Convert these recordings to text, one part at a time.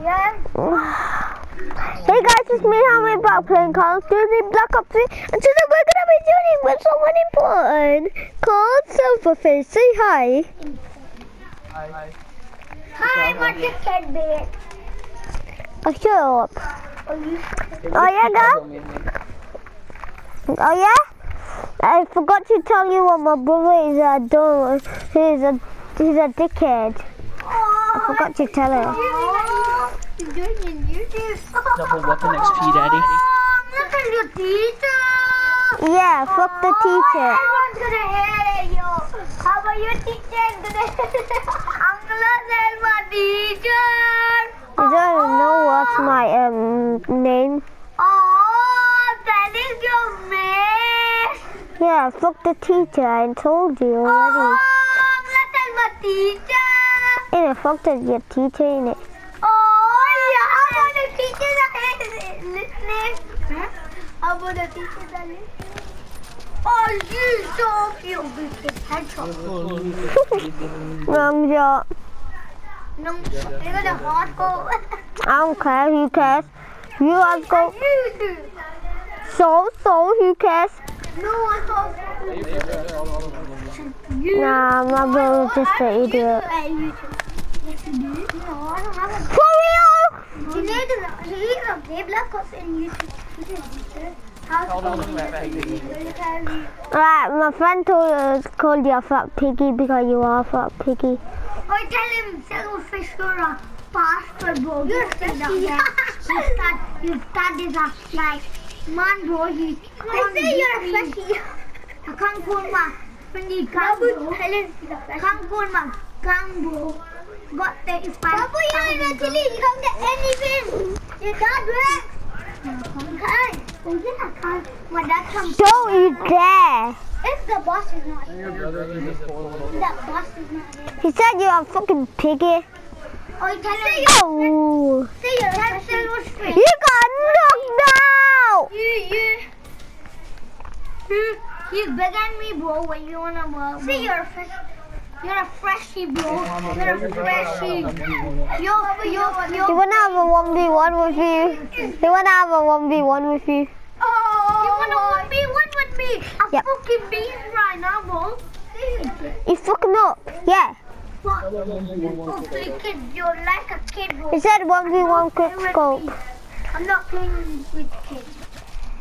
Yes. Hey guys, it's me, Hammad, back playing Call of Duty Black Ops 3. And today we're gonna be dealing with someone important called Silverfish. Say hi. Hi. Hi, my dickhead bitch. Oh, shut up. Oh. Oh, yeah, guys? Oh, yeah? I forgot to tell you what my brother is a dumb. He's a, he's a dickhead. I forgot to tell him. You're doing it YouTube. Double weapon XP, daddy. Look at your teacher. Yeah, fuck the teacher. Everyone's gonna hate you. How about your teacher? I'm gonna tell my teacher. You don't know what's my um name. Oh, that is your man. Yeah, fuck the teacher. I told you already. Oh, I'm gonna tell my teacher. Yeah, fuck the your teacher in it. Oh, yeah, how about the teacher that is listening? Huh? How about the teacher that listening? Oh, you so cute. Wicked headshot. Wrong job. No, you're gonna hardcore. I don't care. Who cares? You have to go. So so. Who cares? No one calls you. Nah, my brother's just an idiot. Yes, you do. Uh, no, I don't have a. For real? He need to. He needs a play black ops in YouTube. How Hold on, to fat piggy. Right, my friend told us called you a fat piggy because you are a fat piggy. I tell him silverfish you're a bastard, bro. You're a fishy. you start, you started a like, man, bro. You I say you're a fishy. I can't call my friendly gang, bro. I can't call my gang, bro. Got 35. Babu, you're actually, you don't get anything. You can't do it. Okay. Yeah, I can't. Comes. Don't you dare! If the boss is not here. That boss is not here. He said you're a fucking piggy. Oh, you him. Oh, Say your headset was free. you got knocked out! You, you. Hmm, He's bigger than me, bro. What you wanna work? Say you're a fresh. You're a freshie, bro. You're a freshie. Yo, yo, You yo. wanna have a 1v1 with you? You wanna have a 1v1 with you? You wanna be one with me? I'm Yep. fucking beast right now, bro. You fucking up. Yeah. What? Oh, freaking, you're like a kid, bro. He said 1v1 quick scope. I'm not playing with kids.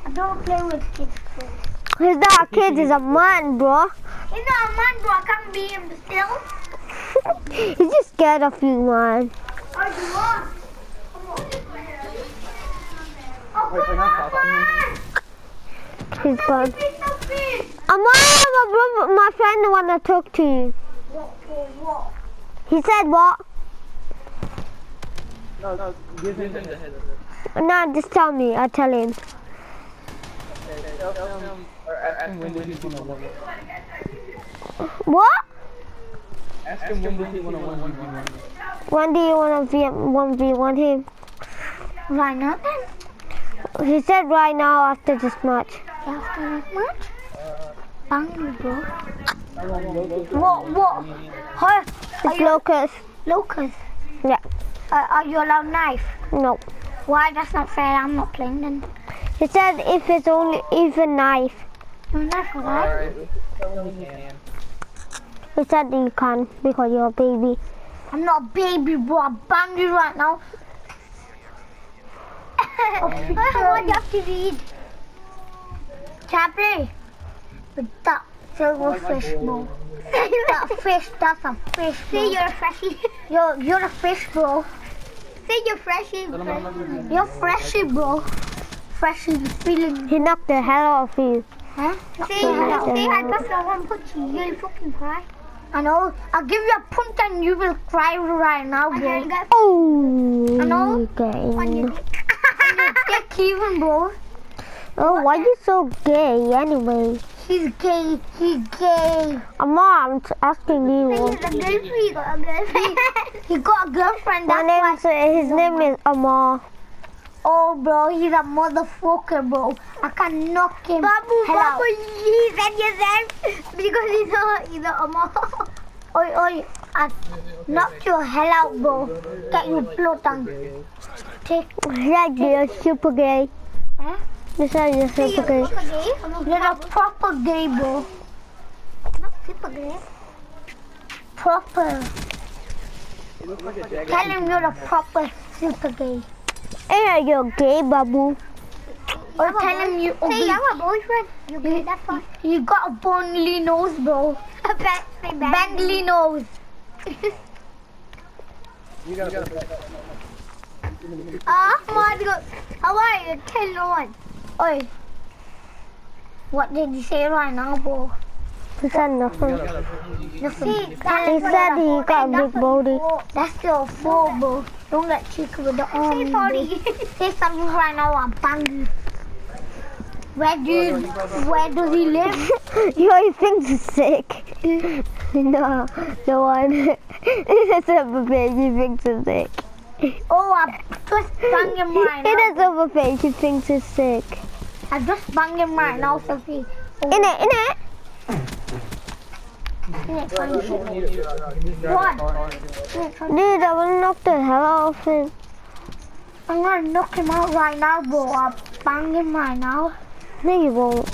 I don't play with kids, bro. He's not a kid, he's a man, bro. He's not a man, bro. I can't be him still. he's just scared of you, man. Oh, you are? Come on. Oh, Wait, come wait, on, not talking. He's gone. Pick the fish. I'm my brother, my friend, the one I talked to you. What for what? He said what? No, no, give him the head. No, just tell me. I'll tell him. Tell him, or ask him when does he wanna win. What? Ask him when does he wanna win one v one. When do you want to one v one him? Right now then? He said right now after this match. After this much? Bang, bro. What? What, what? Huh? It's Locust. Locust? Yeah. Uh, are you allowed knife? No. Why? That's not fair. I'm not playing then. He said if it's only even knife. No knife for that. Alright, tell he can. He said that you can because you're a baby. I'm not a baby, bro. I'll bang you right now. oh, what do you have to read? Chapley. With that silver fish, bro. that fish, that's a fish, bro. Say you're a freshie. You're, you're a fish, bro. Say you're freshie. You're freshie, bro. Freshie, feeling He knocked the hell out of you. Huh? Say, Yeah. say hi to someone, put you, you'll fucking cry. I know. I'll give you a punch and you will cry right now, bro. Oh. I know. Okay. Dick even, bro. Oh, why you so gay anyway? He's gay. He's gay. Mom, I'm asking you. He's a girlfriend. He got a girlfriend. he got a girlfriend. My That's name, his name is Amar. Oh, bro, he's a motherfucker, bro. I can knock him. Babu, Hello. Babu, he said yourself because he's a, he's a, um, oi, oi. I knocked your hell out, bro. Get you blood on. Take. Like you're super gay. Huh? This is you're super gay. You're a proper gay, bro. Not super gay. Proper. You look like a. Tell him you're a proper super gay. Yeah, you're gay, babu. Or tell him you. Hey, I'm a boyfriend. You gay? That's fine. You got a bony nose, bro. A bangly nose. You gotta. Ah, my God. How are you? Tell no one. Oi. What did you say right now, bro? He said nothing. Nothing. He said he got a big body. That's your fault, bro. Don't get cheeky with the arm. Say sorry. Say something right now, I'm banging. Where do you, where does he live? Yo, he thinks he's sick. no, no one. It's a face, he thinks he's sick. Oh, I just banged him right He now. does have a face, he thinks he's sick. I just banged him right now, Sophie. Oh, In it, in it. What? Dude, I will knock the hell out of him. I'm gonna knock him out right now, bro. I banged him right now. No, you won't.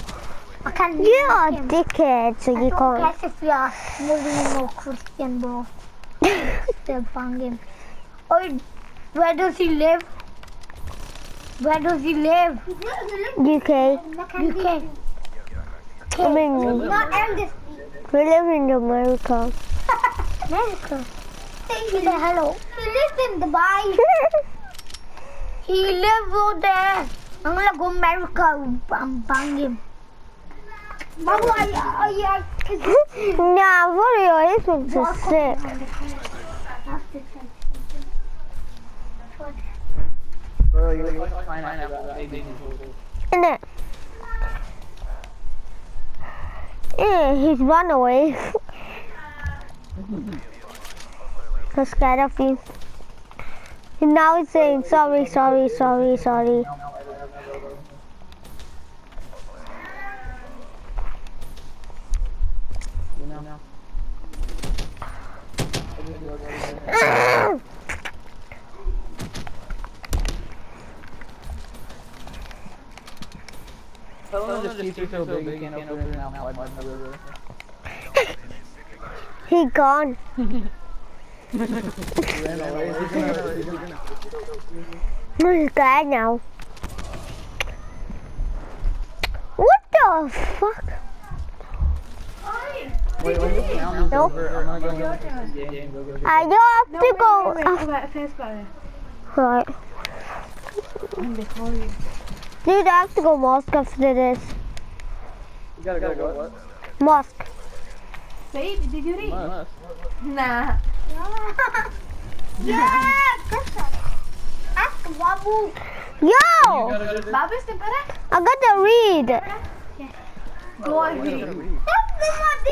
I can't You're a him. dickhead, so I you can't. guess if you're Muslim or Christian, bro. Still bang him. Oh, where does he live? Where does he live? UK. UK. I mean, we live in America. America. Say hello. He lives in Dubai. He lives over there. I'm gonna go America and bang him. Mama, are you, are you, nah, what are your husbands are sick. In it. Yeah, he's run away. I'm scared of you. And now he's saying sorry, sorry, sorry, sorry. Tell them the teeth are so big you can't open it now. Why the he gone. Ran away. He's gonna- he's gonna- I'm scared now. What the fuck? Wait, when this sound Nope. I'm gonna go into the game and go get I don't have to go. Right. Dude, I have to go mosque after this. You gotta go what? Mosque. Babe, did you read? Must. Nah. Yeah, Ask Babu. Yo! Babu is the better? I got to read. Go on, read.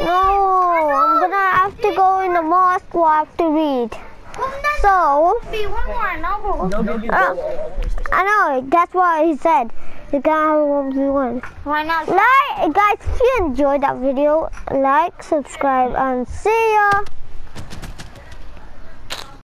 No, I'm gonna have to go in the mosque or I have to read. So, Be one more now, bro. uh, I know, that's what he said. You can have a 1v1. Why not? Like, guys, if you enjoyed that video, like, subscribe, and see ya.